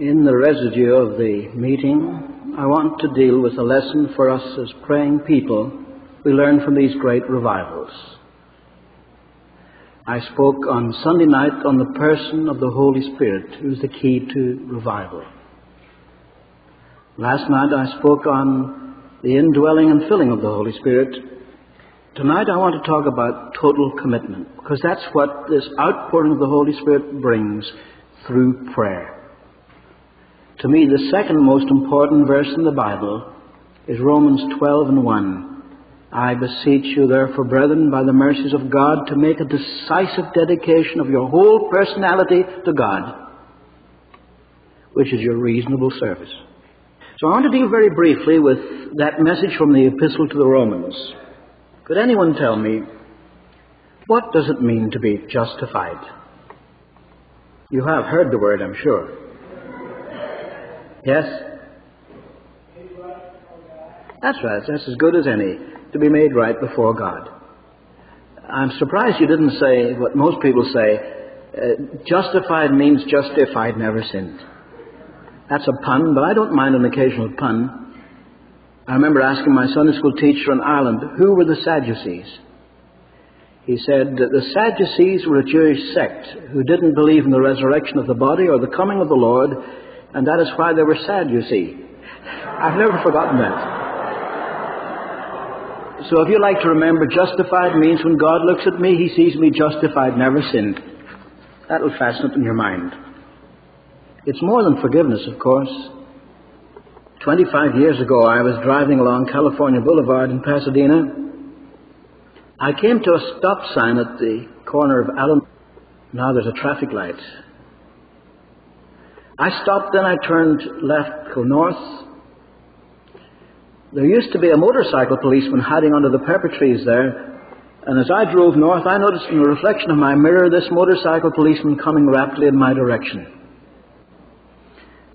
In the residue of the meeting, I want to deal with a lesson for us as praying people we learn from these great revivals. I spoke on Sunday night on the person of the Holy Spirit, who is the key to revival. Last night I spoke on the indwelling and filling of the Holy Spirit. Tonight I want to talk about total commitment, because that's what this outpouring of the Holy Spirit brings through prayer. To me, the second most important verse in the Bible is Romans 12 and 1. I beseech you, therefore, brethren, by the mercies of God, to make a decisive dedication of your whole personality to God, which is your reasonable service. So I want to deal very briefly with that message from the Epistle to the Romans. Could anyone tell me, what does it mean to be justified? You have heard the word, I'm sure. Yes? That's right. That's as good as any. To be made right before God. I'm surprised you didn't say what most people say. Uh, justified means justified, never sinned. That's a pun, but I don't mind an occasional pun. I remember asking my Sunday school teacher in Ireland, who were the Sadducees? He said that the Sadducees were a Jewish sect who didn't believe in the resurrection of the body or the coming of the Lord, and that is why they were sad, you see. I've never forgotten that. So if you like to remember, justified means when God looks at me, he sees me justified, never sinned. That'll fasten it in your mind. It's more than forgiveness, of course. 25 years ago, I was driving along California Boulevard in Pasadena. I came to a stop sign at the corner of Allen. Now there's a traffic light. I stopped, then I turned left, go north. There used to be a motorcycle policeman hiding under the pepper trees there, and as I drove north, I noticed in the reflection of my mirror this motorcycle policeman coming rapidly in my direction.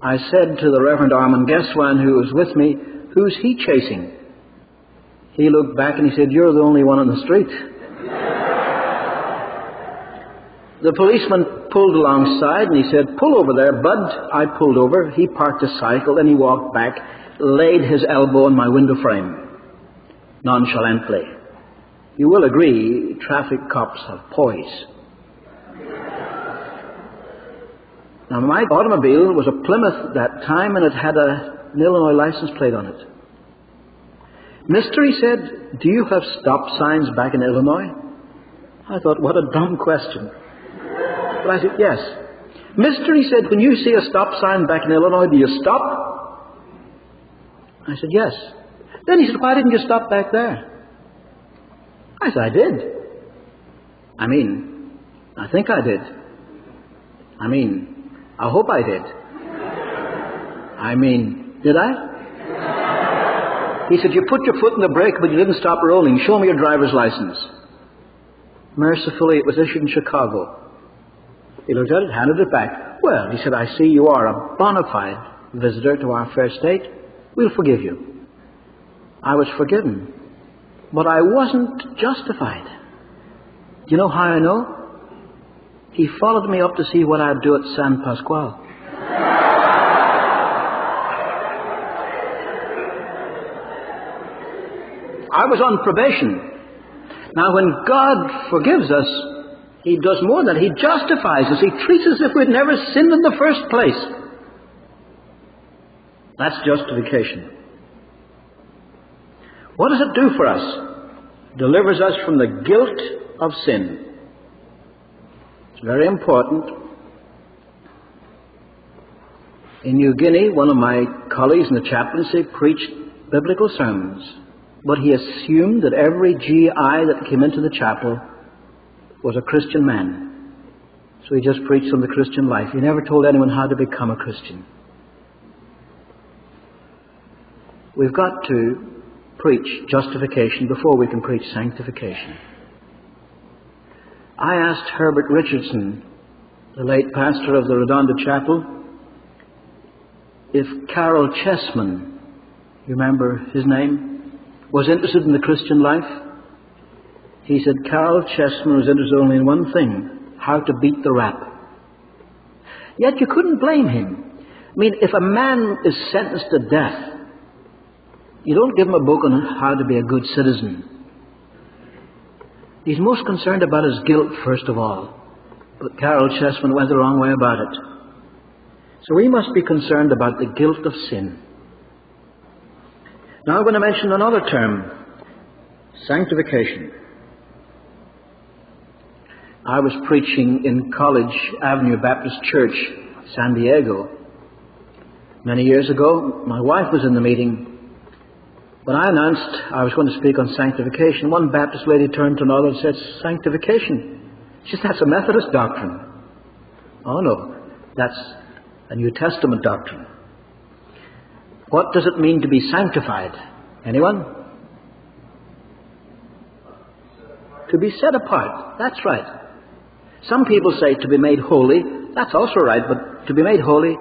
I said to the Reverend Armin Gesswein, who was with me, Who's he chasing? He looked back and he said, You're the only one on the street. The policeman pulled alongside and he said, Pull over there, bud. I pulled over. He parked his cycle and he walked back, laid his elbow on my window frame, nonchalantly. You will agree, traffic cops have poise. Now, my automobile was a Plymouth that time and it had a, an Illinois license plate on it. Mister, he said, do you have stop signs back in Illinois? I thought, what a dumb question. But I said, yes. Mister, he said, when you see a stop sign back in Illinois, do you stop? I said, yes. Then he said, why didn't you stop back there? I said, I did. I mean, I think I did. I mean, I hope I did. I mean, did I? He said, You put your foot in the brake, but you didn't stop rolling. Show me your driver's license. Mercifully, it was issued in Chicago. He looked at it, handed it back. Well, he said, I see you are a bona fide visitor to our fair state. We'll forgive you. I was forgiven, but I wasn't justified. Do you know how I know? He followed me up to see what I'd do at San Pasqual. I was on probation. Now, when God forgives us, He does more than that. He justifies us. He treats us as if we'd never sinned in the first place. That's justification. What does it do for us? delivers us from the guilt of sin. It's very important. In New Guinea, one of my colleagues in the chaplaincy preached biblical sermons, but he assumed that every GI that came into the chapel was a Christian man. So he just preached on the Christian life. He never told anyone how to become a Christian. We've got to preach justification before we can preach sanctification. I asked Herbert Richardson, the late pastor of the Redonda Chapel, if Caryl Chessman, you remember his name, was interested in the Christian life. He said Caryl Chessman was interested only in one thing how to beat the rap. Yet you couldn't blame him. I mean, if a man is sentenced to death, you don't give him a book on how to be a good citizen. He's most concerned about his guilt, first of all. But Caryl Chessman went the wrong way about it. So we must be concerned about the guilt of sin. Now I'm going to mention another term sanctification. I was preaching in College Avenue Baptist Church, San Diego, many years ago. My wife was in the meeting. When I announced I was going to speak on sanctification, one Baptist lady turned to another and said, Sanctification? She said, That's a Methodist doctrine. Oh no, that's a New Testament doctrine. What does it mean to be sanctified? Anyone? To be set apart. That's right. Some people say to be made holy. That's also right, but to be made holy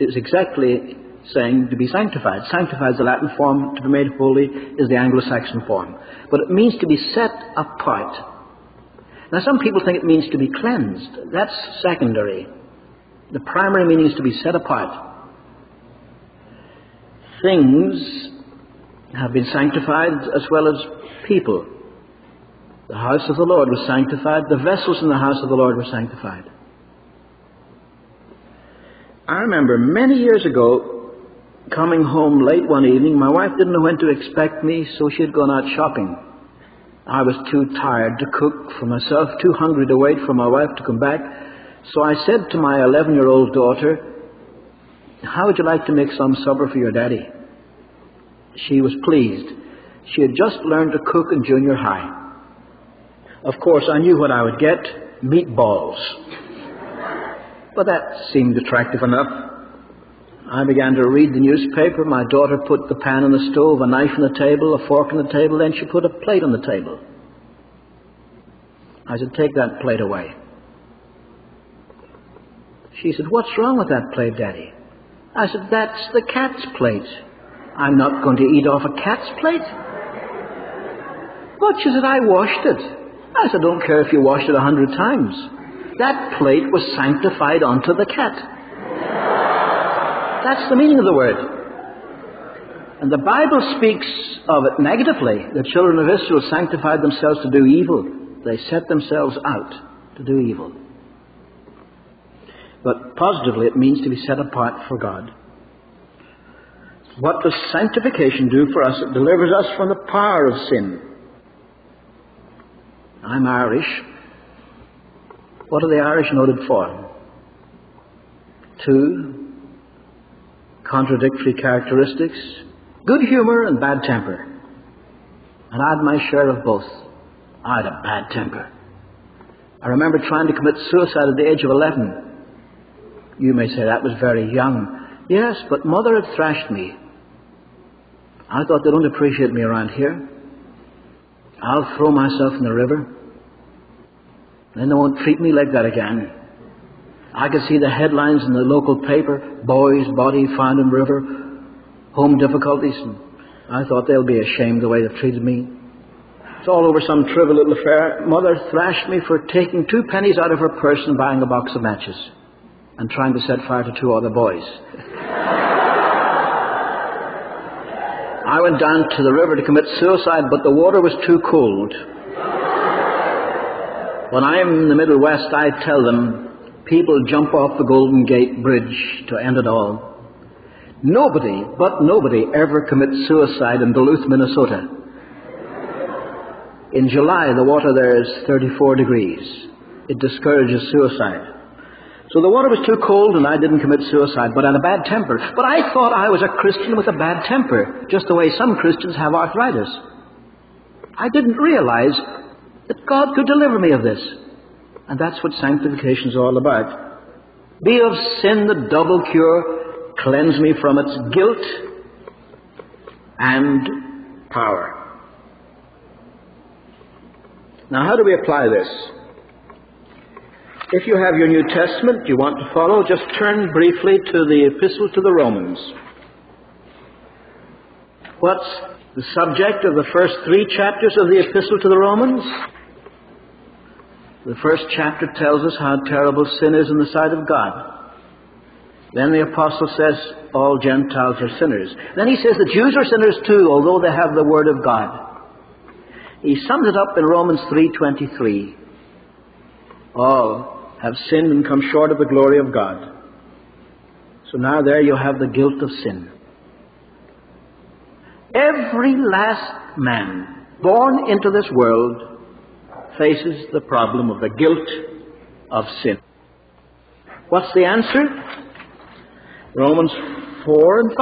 is exactly saying to be sanctified. Sanctified is the Latin form, to be made holy is the Anglo-Saxon form. But it means to be set apart. Now some people think it means to be cleansed. That's secondary. The primary meaning is to be set apart. Things have been sanctified as well as people. The house of the Lord was sanctified. The vessels in the house of the Lord were sanctified. I remember many years ago coming home late one evening. My wife didn't know when to expect me, so she had gone out shopping. I was too tired to cook for myself, too hungry to wait for my wife to come back. So I said to my 11 year old daughter, How would you like to make some supper for your daddy? She was pleased. She had just learned to cook in junior high. Of course, I knew what I would get meatballs. But that seemed attractive enough. I began to read the newspaper. My daughter put the pan on the stove, a knife on the table, a fork on the table, then she put a plate on the table. I said, Take that plate away. She said, What's wrong with that plate, Daddy? I said, That's the cat's plate. I'm not going to eat off a cat's plate. But she said, I washed it. I said, don't care if you washed it a hundred times. That plate was sanctified unto the cat. That's the meaning of the word. And the Bible speaks of it negatively. The children of Israel sanctified themselves to do evil. They set themselves out to do evil. But positively, it means to be set apart for God. What does sanctification do for us? It delivers us from the power of sin. I'm Irish. What are the Irish noted for? Two contradictory characteristics good humor and bad temper. And I had my share of both. I had a bad temper. I remember trying to commit suicide at the age of 11. You may say that was very young. Yes, but mother had thrashed me. I thought they don't appreciate me around here. I'll throw myself in the river. Then they won't treat me like that again. I could see the headlines in the local paper boy's body found in river, home difficulties. And I thought they'll be ashamed the way they've treated me. It's all over some trivial little affair. Mother thrashed me for taking two pennies out of her purse and buying a box of matches and trying to set fire to two other boys. I went down to the river to commit suicide, but the water was too cold. When I'm in the Middle West, I tell them people jump off the Golden Gate Bridge to end it all. Nobody, but nobody, ever commits suicide in Duluth, Minnesota. In July, the water there is 34 degrees. It discourages suicide. So the water was too cold and I didn't commit suicide, but had a bad temper. But I thought I was a Christian with a bad temper, just the way some Christians have arthritis. I didn't realize that God could deliver me of this. And that's what sanctification is all about. Be of sin the double cure, cleanse me from its guilt and power. Now, how do we apply this? If you have your New Testament you want to follow, just turn briefly to the Epistle to the Romans. What's the subject of the first three chapters of the Epistle to the Romans? The first chapter tells us how terrible sin is in the sight of God. Then the apostle says all Gentiles are sinners. Then he says the Jews are sinners too, although they have the word of God. He sums it up in Romans 3:23. All have sinned and come short of the glory of God. So now there you have the guilt of sin. Every last man born into this world faces the problem of the guilt of sin. What's the answer? Romans 4 and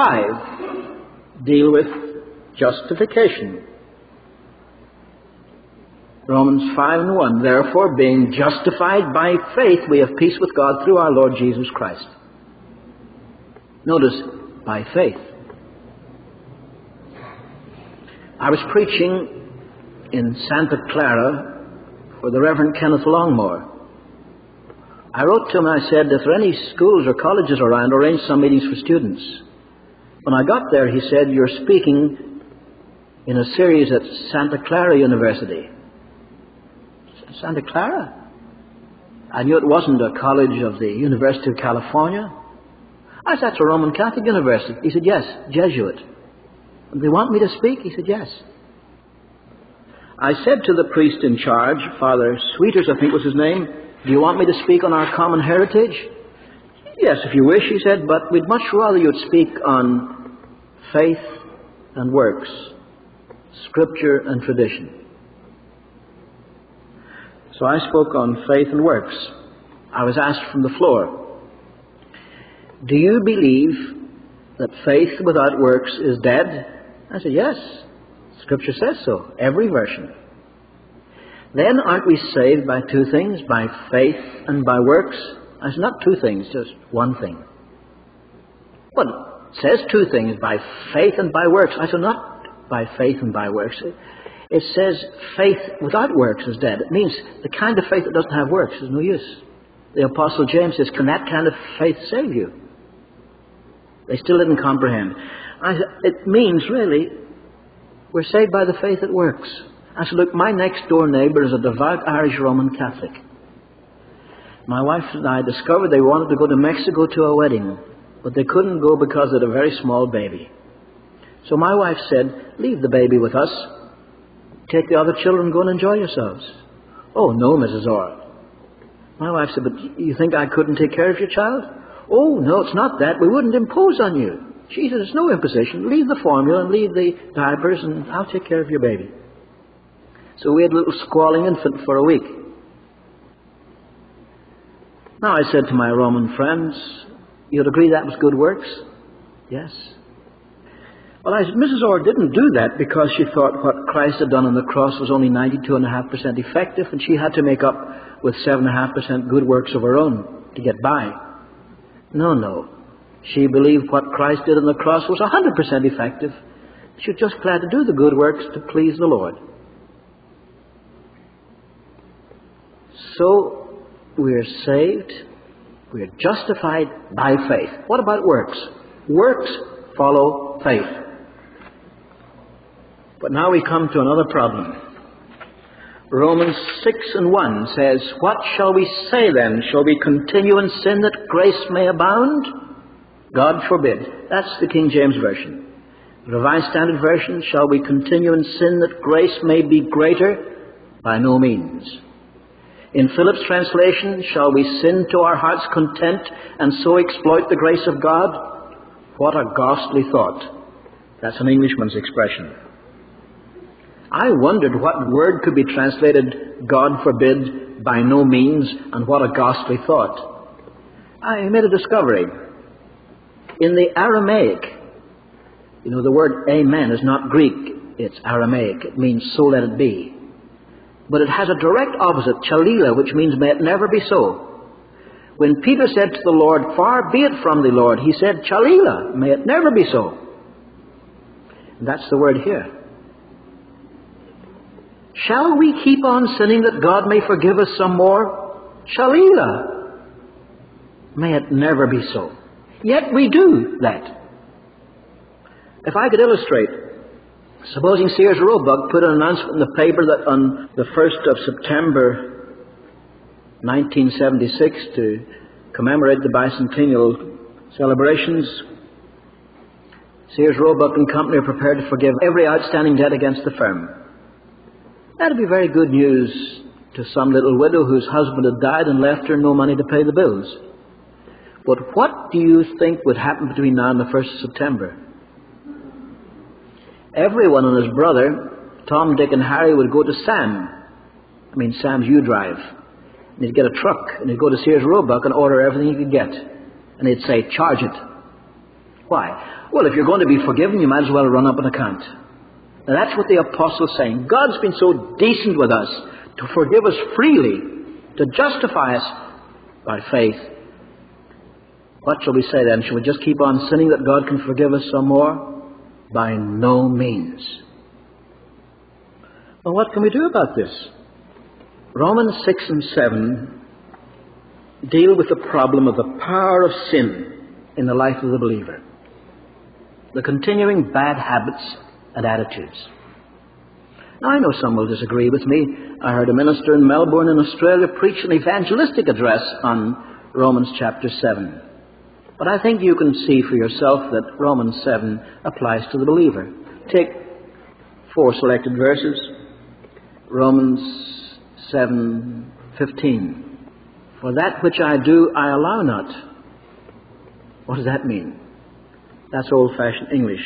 5 deal with justification. Romans 5 and 1. Therefore, being justified by faith, we have peace with God through our Lord Jesus Christ. Notice, by faith. I was preaching in Santa Clara for the Reverend Kenneth Longmore. I wrote to him and I said, if there are any schools or colleges around, arrange some meetings for students. When I got there, he said, You're speaking in a series at Santa Clara University. Santa Clara? I knew it wasn't a college of the University of California. I said, That's a Roman Catholic university. He said, Yes, Jesuit. They want me to speak? He said, Yes. I said to the priest in charge, Father Sweeters, I think was his name, Do you want me to speak on our common heritage? Yes, if you wish, he said, but we'd much rather you'd speak on faith and works, scripture and tradition. So I spoke on faith and works. I was asked from the floor, Do you believe that faith without works is dead? I said, Yes. Scripture says so, every version. Then aren't we saved by two things, by faith and by works? I said, not two things, just one thing. Well, it says two things, by faith and by works. I said, not by faith and by works. It says faith without works is dead. It means the kind of faith that doesn't have works is no use. The Apostle James says, can that kind of faith save you? They still didn't comprehend. I it means really we're saved by the faith that works. I said, look, my next door neighbour is a devout Irish Roman Catholic. My wife and I discovered they wanted to go to Mexico to a wedding, but they couldn't go because of a very small baby. So my wife said, leave the baby with us. Take the other children and go and enjoy yourselves. Oh, no, Mrs. Orr. My wife said, but you think I couldn't take care of your child? Oh, no, it's not that. We wouldn't impose on you. She said, it's no imposition. Leave the formula and leave the diapers and I'll take care of your baby. So we had a little squalling infant for a week. Now I said to my Roman friends, you'd agree that was good works? Yes. Well, I Mrs. Orr didn't do that because she thought what Christ had done on the cross was only 92.5% effective and she had to make up with 7.5% good works of her own to get by. No, no. She believed what Christ did on the cross was 100% effective. She was just glad to do the good works to please the Lord. So, we're saved, we're justified by faith. What about works? Works follow faith. But now we come to another problem. Romans 6 and 1 says, What shall we say then? Shall we continue in sin that grace may abound? God forbid. That's the King James Version. Revised Standard Version, shall we continue in sin that grace may be greater? By no means. In Phillips translation, shall we sin to our heart's content and so exploit the grace of God? What a ghastly thought. That's an Englishman's expression. I wondered what word could be translated, God forbid, by no means, and what a ghastly thought. I made a discovery. In the Aramaic, you know, the word amen is not Greek, it's Aramaic. It means so let it be. But it has a direct opposite, chalila, which means may it never be so. When Peter said to the Lord, Far be it from thee, Lord, he said, Chalila, may it never be so. And that's the word here. Shall we keep on sinning that God may forgive us some more? Chalila, may it never be so. Yet we do that. If I could illustrate, supposing Sears Roebuck put an announcement in the paper that on the 1st of September 1976, to commemorate the bicentennial Celebrations. Sears Roebuck and Company are prepared to forgive every outstanding debt against the firm. That'd be very good news to some little widow whose husband had died and left her no money to pay the bills. But what do you think would happen between now and the 1st of September? Everyone and his brother, Tom, Dick, and Harry, would go to Sam. I mean, Sam's U Drive. And he'd get a truck, and he'd go to Sears Roebuck and order everything he could get. And he'd say, charge it. Why? Well, if you're going to be forgiven, you might as well run up an account. And that's what the apostle's saying. God's been so decent with us to forgive us freely, to justify us by faith. What shall we say then? Shall we just keep on sinning that God can forgive us some more? By no means. Well, what can we do about this? Romans 6 and 7 deal with the problem of the power of sin in the life of the believer, the continuing bad habits and attitudes. Now, I know some will disagree with me. I heard a minister in Melbourne, in Australia, preach an evangelistic address on Romans chapter 7. But I think you can see for yourself that Romans 7 applies to the believer. Take four selected verses. Romans 7:15. For that which I do, I allow not. What does that mean? That's old-fashioned English.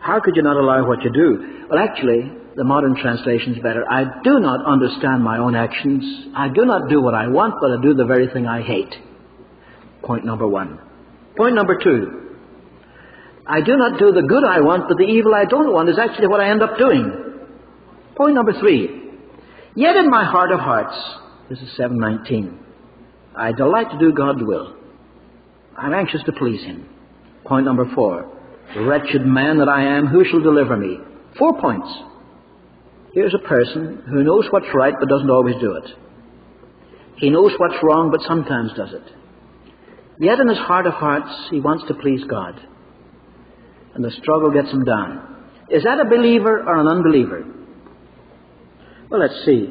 How could you not allow what you do? Well, actually, the modern translation is better. I do not understand my own actions. I do not do what I want, but I do the very thing I hate. Point number one. Point number two. I do not do the good I want, but the evil I don't want is actually what I end up doing. Point number three. Yet in my heart of hearts, this is 719, I delight to do God's will. I'm anxious to please Him. Point number four. Wretched man that I am, who shall deliver me? Four points. Here's a person who knows what's right but doesn't always do it. He knows what's wrong but sometimes does it. Yet in his heart of hearts, he wants to please God. And the struggle gets him down. Is that a believer or an unbeliever? Well, let's see.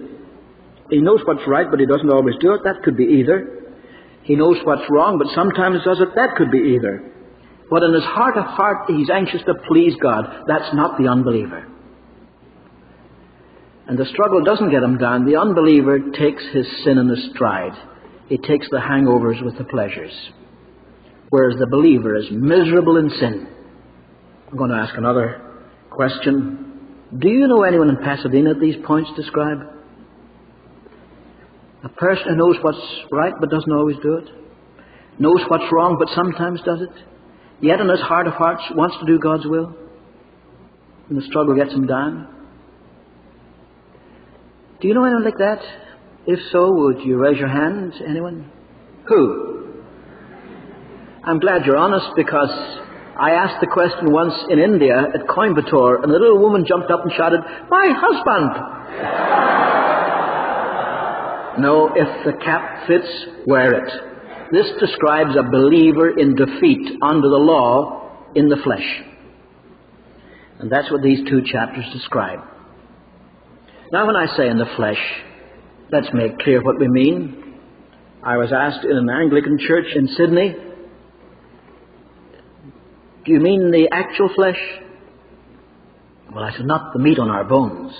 He knows what's right, but he doesn't always do it. That could be either. He knows what's wrong, but sometimes does it. That could be either. But in his heart of heart, he's anxious to please God. That's not the unbeliever. And the struggle doesn't get him down. The unbeliever takes his sin in his stride. He takes the hangovers with the pleasures. Whereas the believer is miserable in sin. I'm going to ask another question. Do you know anyone in Pasadena at these points describe? A person who knows what's right but doesn't always do it. Knows what's wrong but sometimes does it. Yet in his heart of hearts wants to do God's will. And the struggle gets him down. Do you know anyone like that? If so, would you raise your hand? Anyone? Who? I'm glad you're honest because I asked the question once in India at Coimbatore, and a little woman jumped up and shouted, My husband! no, if the cap fits, wear it. This describes a believer in defeat under the law in the flesh. And that's what these two chapters describe. Now, when I say in the flesh, let's make clear what we mean. I was asked in an Anglican church in Sydney, Do you mean the actual flesh? Well, I said, Not the meat on our bones.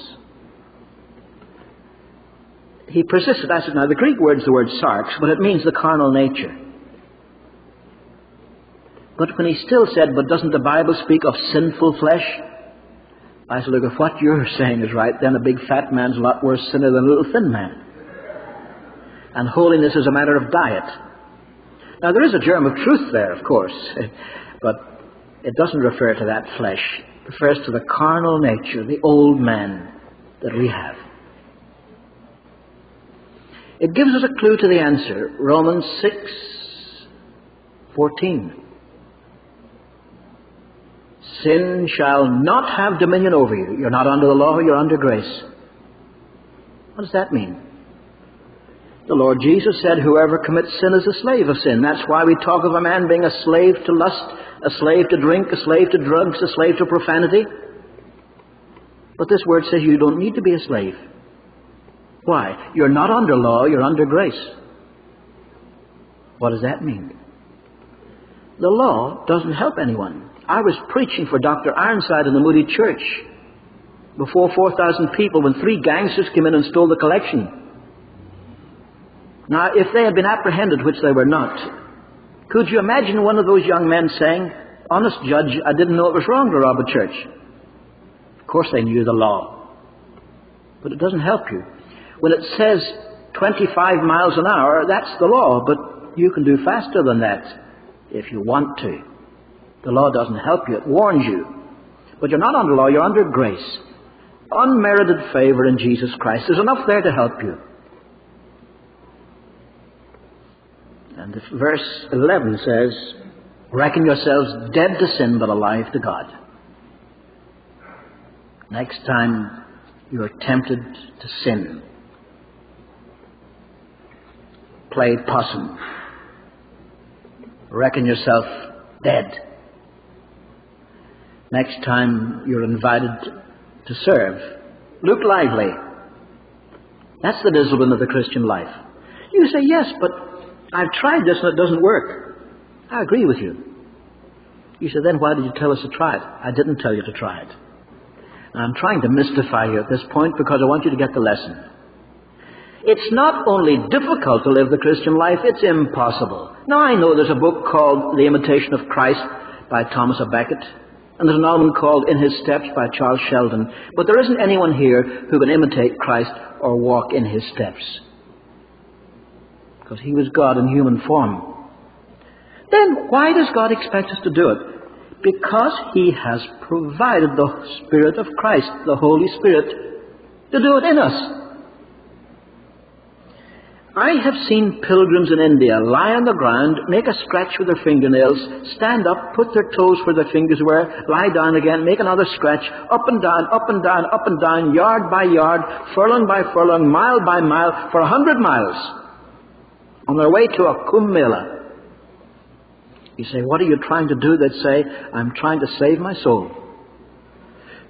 He persisted. I said, Now, the Greek word is the word sarx, but it means the carnal nature. But when he still said, But doesn't the Bible speak of sinful flesh? I said, look, if what you're saying is right, then a big fat man's a lot worse sinner than a little thin man. And holiness is a matter of diet. Now, there is a germ of truth there, of course, but it doesn't refer to that flesh. It refers to the carnal nature, the old man that we have. It gives us a clue to the answer. Romans 6 14. Sin shall not have dominion over you. You're not under the law, you're under grace. What does that mean? The Lord Jesus said, Whoever commits sin is a slave of sin. That's why we talk of a man being a slave to lust, a slave to drink, a slave to drugs, a slave to profanity. But this word says you don't need to be a slave. Why? You're not under law, you're under grace. What does that mean? The law doesn't help anyone. I was preaching for Dr. Ironside in the Moody Church before 4,000 people when three gangsters came in and stole the collection. Now, if they had been apprehended, which they were not, could you imagine one of those young men saying, Honest judge, I didn't know it was wrong to rob a church? Of course they knew the law. But it doesn't help you. When it says 25 miles an hour, that's the law, but you can do faster than that if you want to. The law doesn't help you, it warns you. But you're not under law, you're under grace. Unmerited favor in Jesus Christ. There's enough there to help you. And verse 11 says, Reckon yourselves dead to sin but alive to God. Next time you are tempted to sin, play possum. Reckon yourself dead. Next time you're invited to serve, look lively. That's the discipline of the Christian life. You say, yes, but I've tried this and it doesn't work. I agree with you. You say, then why did you tell us to try it? I didn't tell you to try it. I'm trying to mystify you at this point because I want you to get the lesson. It's not only difficult to live the Christian life, it's impossible. Now I know there's a book called The Imitation of Christ by Thomas à Kempis, and there's another one called In His Steps by Charles Sheldon, but there isn't anyone here who can imitate Christ or walk in His steps. Because He was God in human form. Then why does God expect us to do it? Because He has provided the Spirit of Christ, the Holy Spirit, to do it in us. I have seen pilgrims in India lie on the ground, make a scratch with their fingernails, stand up, put their toes where their fingers were, lie down again, make another scratch, up and down, up and down, up and down, yard by yard, furlong by furlong, mile by mile, for a hundred miles, on their way to a Kumbh Mela. You say, what are you trying to do? They'd say, I'm trying to save my soul.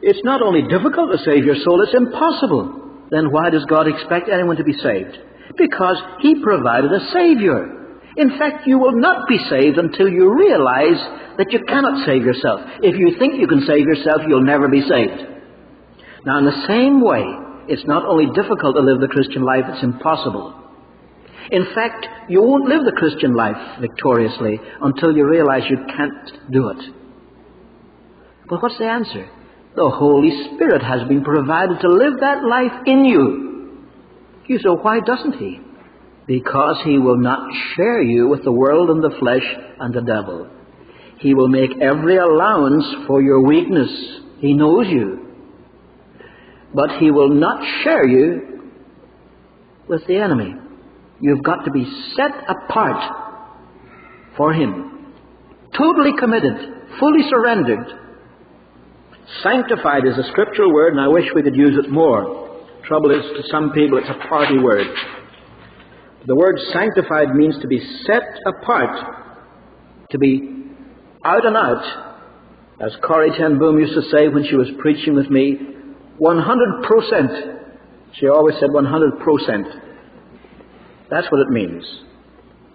It's not only difficult to save your soul, it's impossible. Then why does God expect anyone to be saved? Because He provided a Savior. In fact, you will not be saved until you realize that you cannot save yourself. If you think you can save yourself, you'll never be saved. Now, in the same way, it's not only difficult to live the Christian life, it's impossible. In fact, you won't live the Christian life victoriously until you realize you can't do it. But what's the answer? The Holy Spirit has been provided to live that life in you. You say, why doesn't He? Because He will not share you with the world and the flesh and the devil. He will make every allowance for your weakness. He knows you. But He will not share you with the enemy. You've got to be set apart for Him. Totally committed, fully surrendered. Sanctified is a scriptural word, and I wish we could use it more. Trouble is, to some people, it's a party word. The word sanctified means to be set apart, to be out and out. As Corrie Ten Boom used to say when she was preaching with me, 100%. She always said 100%. That's what it means.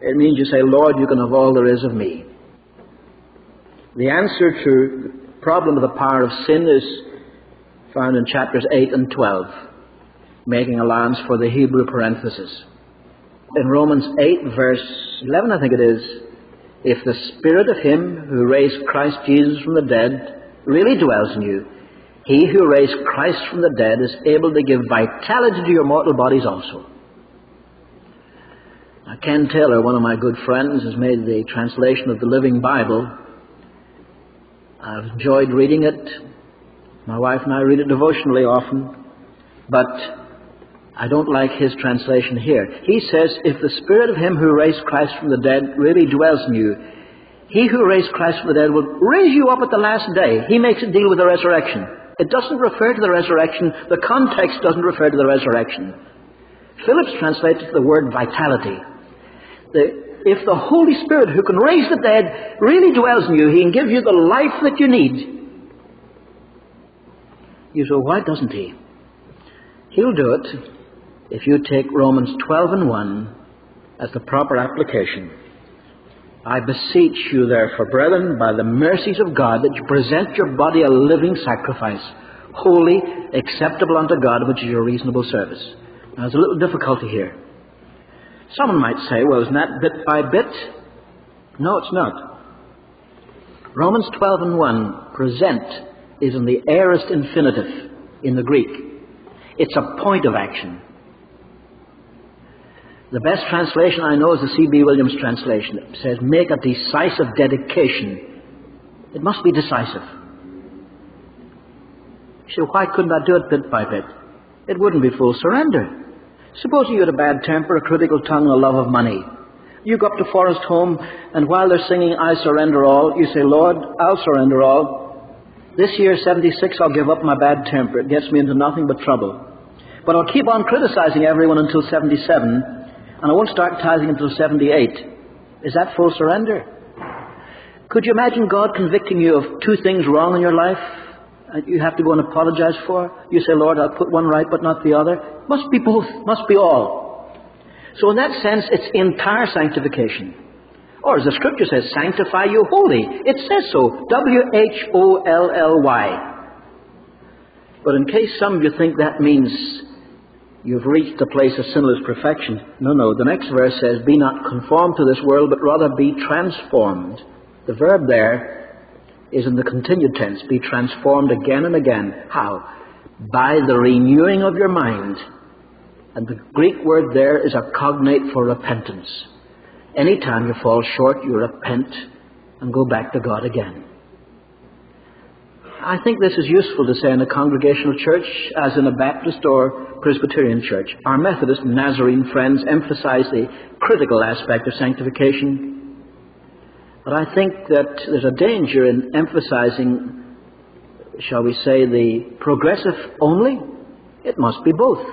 It means you say, Lord, you can have all there is of me. The answer to the problem of the power of sin is found in chapters 8 and 12, making allowance for the Hebrew parenthesis. In Romans 8, verse 11, I think it is, if the Spirit of Him who raised Christ Jesus from the dead really dwells in you, He who raised Christ from the dead is able to give vitality to your mortal bodies also. Now, Ken Taylor, one of my good friends, has made the translation of the Living Bible. I've enjoyed reading it. My wife and I read it devotionally often. But I don't like his translation here. He says, if the Spirit of Him who raised Christ from the dead really dwells in you, He who raised Christ from the dead will raise you up at the last day. He makes it deal with the resurrection. It doesn't refer to the resurrection. The context doesn't refer to the resurrection. Phillips translates the word vitality the, if the Holy Spirit, who can raise the dead, really dwells in you, He can give you the life that you need. You say, why doesn't He? He'll do it if you take Romans 12 and 1 as the proper application. I beseech you, therefore, brethren, by the mercies of God, that you present your body a living sacrifice, holy, acceptable unto God, which is your reasonable service. Now, there's a little difficulty here. Someone might say, well, isn't that bit by bit? No, it's not. Romans 12 and 1, present, is in the aorist infinitive in the Greek. It's a point of action. The best translation I know is the C.B. Williams translation. It says, make a decisive dedication. It must be decisive. So why couldn't I do it bit by bit? It wouldn't be full surrender. Suppose you had a bad temper, a critical tongue, a love of money. You go up to Forest Home, and while they're singing I Surrender All, you say, Lord, I'll surrender all. This year, 76, I'll give up my bad temper. It gets me into nothing but trouble. But I'll keep on criticizing everyone until 77, and I won't start tithing until 78. Is that full surrender? Could you imagine God convicting you of two things wrong in your life? That you have to go and apologize for? You say, Lord, I'll put one right but not the other? Must be both, must be all. So in that sense, it's entire sanctification. Or as the scripture says, sanctify you holy. It says so. W-H-O-L-L-Y. But in case some of you think that means you've reached a place of sinless perfection, no, no. The next verse says, be not conformed to this world, but rather be transformed. The verb there is in the continued tense, be transformed again and again. How? By the renewing of your mind. And the Greek word there is a cognate for repentance. Anytime you fall short, you repent and go back to God again. I think this is useful to say in a congregational church as in a Baptist or Presbyterian church. Our Methodist Nazarene friends emphasize the critical aspect of sanctification but I think that there's a danger in emphasizing, shall we say, the progressive only. It must be both.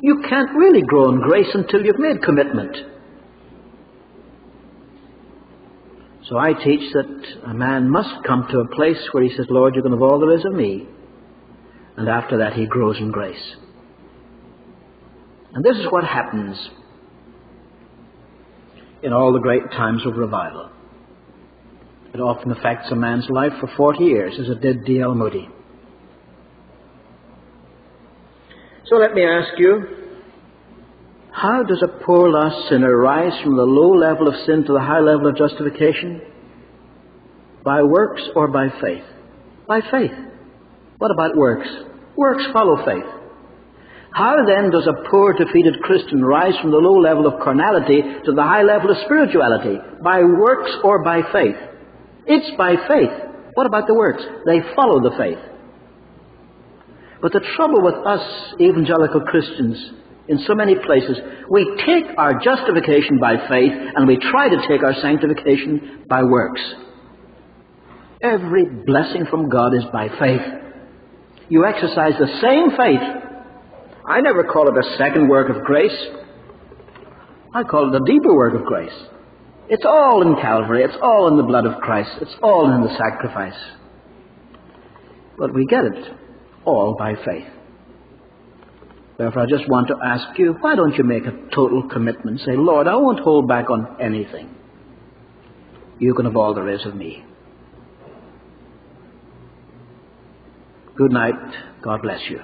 You can't really grow in grace until you've made commitment. So I teach that a man must come to a place where he says, Lord, you're going to have all there is of me. And after that, he grows in grace. And this is what happens in all the great times of revival. It often affects a man's life for 40 years, as it did D.L. Moody. So let me ask you, how does a poor lost sinner rise from the low level of sin to the high level of justification? By works or by faith? By faith. What about works? Works follow faith. How then does a poor, defeated Christian rise from the low level of carnality to the high level of spirituality? By works or by faith? It's by faith. What about the works? They follow the faith. But the trouble with us evangelical Christians in so many places, we take our justification by faith and we try to take our sanctification by works. Every blessing from God is by faith. You exercise the same faith. I never call it a second work of grace. I call it a deeper work of grace. It's all in Calvary. It's all in the blood of Christ. It's all in the sacrifice. But we get it all by faith. Therefore, I just want to ask you, why don't you make a total commitment? Say, Lord, I won't hold back on anything. You can have all there is of me. Good night. God bless you.